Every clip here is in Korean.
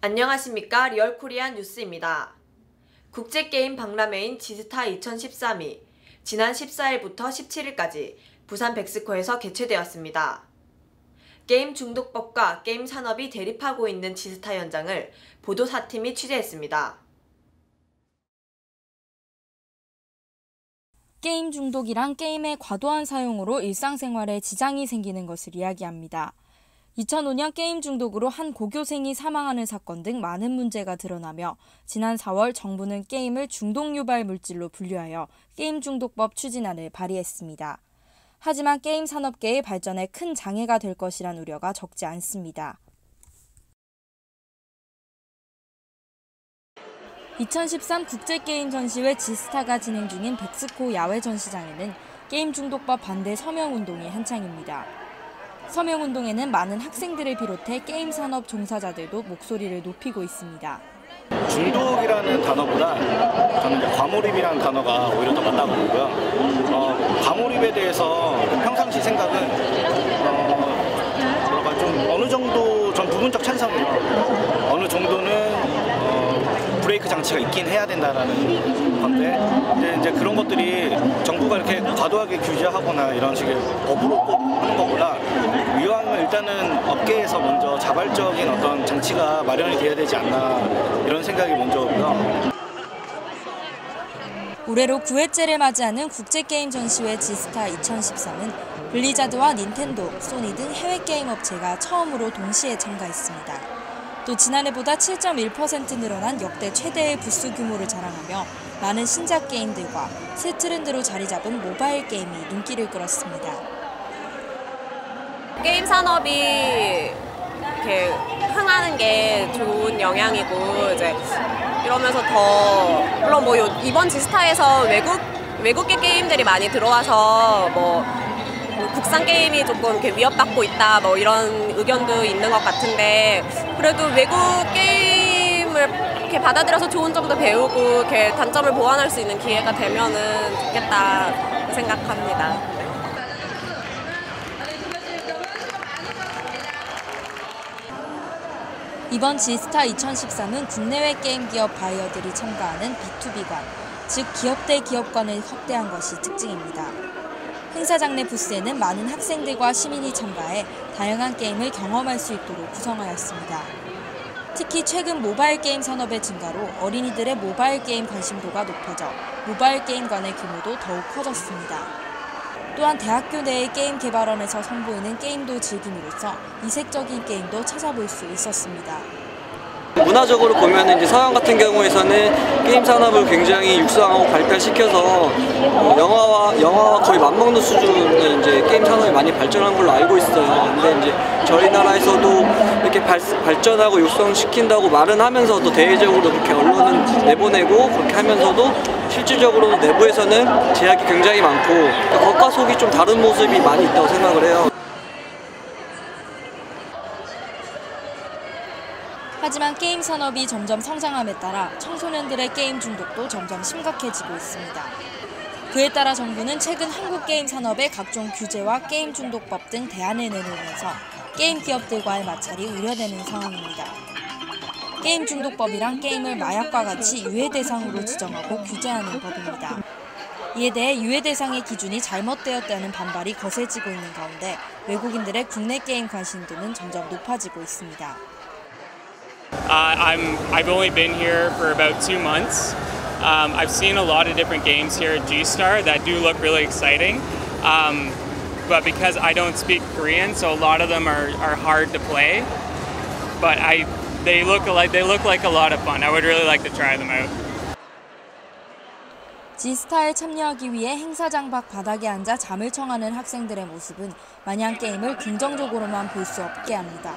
안녕하십니까 리얼코리아 뉴스입니다. 국제게임 박람회인 지스타 2013이 지난 14일부터 17일까지 부산 벡스코에서 개최되었습니다. 게임 중독법과 게임 산업이 대립하고 있는 지스타 현장을 보도사팀이 취재했습니다. 게임 중독이란 게임의 과도한 사용으로 일상생활에 지장이 생기는 것을 이야기합니다. 2005년 게임 중독으로 한 고교생이 사망하는 사건 등 많은 문제가 드러나며 지난 4월 정부는 게임을 중독 유발 물질로 분류하여 게임 중독법 추진안을 발의했습니다. 하지만 게임 산업계의 발전에 큰 장애가 될 것이란 우려가 적지 않습니다. 2013 국제게임 전시회 지스타가 진행 중인 백스코 야외 전시장에는 게임 중독법 반대 서명 운동이 한창입니다. 서명운동에는 많은 학생들을 비롯해 게임 산업 종사자들도 목소리를 높이고 있습니다. 중독이라는 단어보다 저는 과몰입이라는 단어가 오히려 더 맞다고 보고요. 어, 과몰입에 대해서 평상시 생각은 어, 좀 어느 정도 전 부분적 찬성이에요. 어느 정도는 어, 브레이크 장치가 있긴 해야 된다라는 건데 이제 그런 것들이 정부가 이렇게 과도하게 규제하거나 이런 식의 법으로 꼭 하는 것보다 이왕은 일단은 업계에서 먼저 자발적인 어떤 장치가 마련이 돼야 되지 않나 이런 생각이 먼저 오고요. 올해로 9회째를 맞이하는 국제게임 전시회 지스타 2013은 블리자드와 닌텐도, 소니 등 해외 게임 업체가 처음으로 동시에 참가했습니다. 또 지난해보다 7.1% 늘어난 역대 최대의 부스 규모를 자랑하며 많은 신작 게임들과 새 트렌드로 자리 잡은 모바일 게임이 눈길을 끌었습니다. 게임 산업이 이렇게 흥하는 게 좋은 영향이고 이제 이러면서 더 물론 뭐 이번 지스타에서 외국 외국계 게임들이 많이 들어와서 뭐, 뭐 국산 게임이 조금 이렇게 위협받고 있다 뭐 이런 의견도 있는 것 같은데 그래도 외국 게임을 이렇게 받아들여서 좋은 점도 배우고 이렇게 단점을 보완할 수 있는 기회가 되면은 좋겠다 생각합니다. 이번 지스타 2013은 국내외 게임 기업 바이어들이 참가하는 B2B관, 즉 기업 대 기업 관을 확대한 것이 특징입니다. 행사장 내 부스에는 많은 학생들과 시민이 참가해 다양한 게임을 경험할 수 있도록 구성하였습니다. 특히 최근 모바일 게임 산업의 증가로 어린이들의 모바일 게임 관심도가 높아져 모바일 게임관의 규모도 더욱 커졌습니다. 또한 대학교 내의 게임 개발원에서 선보이는 게임도 즐김으로써 이색적인 게임도 찾아볼 수 있었습니다. 문화적으로 보면 이제 서양 같은 경우에서는 게임 산업을 굉장히 육성하고 발달시켜서 어, 영화와 영화와 거의 맞먹는 수준의 이제 게임 산업이 많이 발전한 걸로 알고 있어요. 근데 이제 저희 나라에서도 이렇게 발, 발전하고 육성시킨다고 말은 하면서도 대외적으로 그렇게 언론은 내보내고 그렇게 하면서도 실질적으로 내부에서는 제약이 굉장히 많고 겉과 속이 좀 다른 모습이 많이 있다고 생각을 해요. 하지만 게임 산업이 점점 성장함에 따라 청소년들의 게임 중독도 점점 심각해지고 있습니다. 그에 따라 정부는 최근 한국 게임 산업의 각종 규제와 게임 중독법 등 대안을 내놓으면서 게임 기업들과의 마찰이 우려되는 상황입니다. 게임 중독법이란 게임을 마약과 같이 유해 대상으로 지정하고 규제하는 법입니다. 이에 대해 유해 대상의 기준이 잘못되었다는 반발이 거세지고 있는 가운데 외국인들의 국내 게임 관심도는 점점 높아지고 있습니다. Uh, I'm, I've only been here for about two months. Um, I've seen a lot of different games here at G-Star that do look really exciting. Um, but because I don't speak Korean, so a lot of them are, are hard to play. But I, they look like they look like a lot of fun. I would really like to try them out. 지스타에 참여하기 위해 행사장 밖 바닥에 앉아 잠을 청하는 학생들의 모습은 마냥 게임을 긍정적으로만 볼 수 없게 합니다.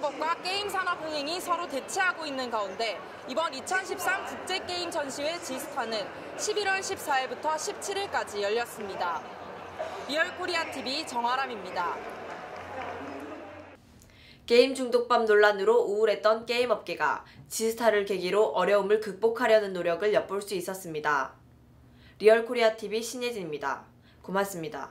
중독법과 게임 산업 흥행이 서로 대치하고 있는 가운데 이번 2013 국제게임 전시회 지스타는 11월 14일부터 17일까지 열렸습니다. 리얼코리아 TV 정아람입니다. 게임 중독법 논란으로 우울했던 게임 업계가 지스타를 계기로 어려움을 극복하려는 노력을 엿볼 수 있었습니다. 리얼코리아 TV 신예진입니다. 고맙습니다.